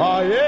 Oh yeah.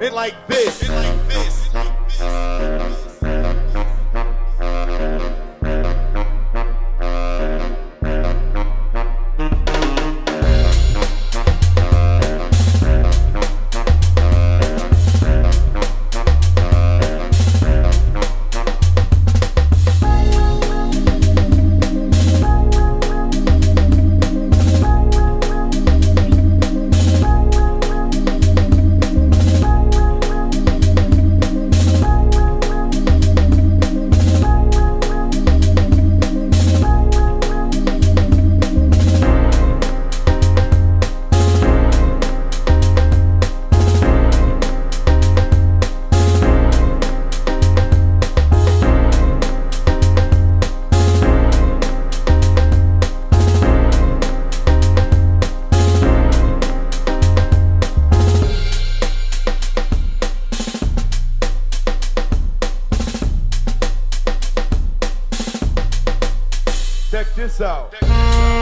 It like this. It like this out.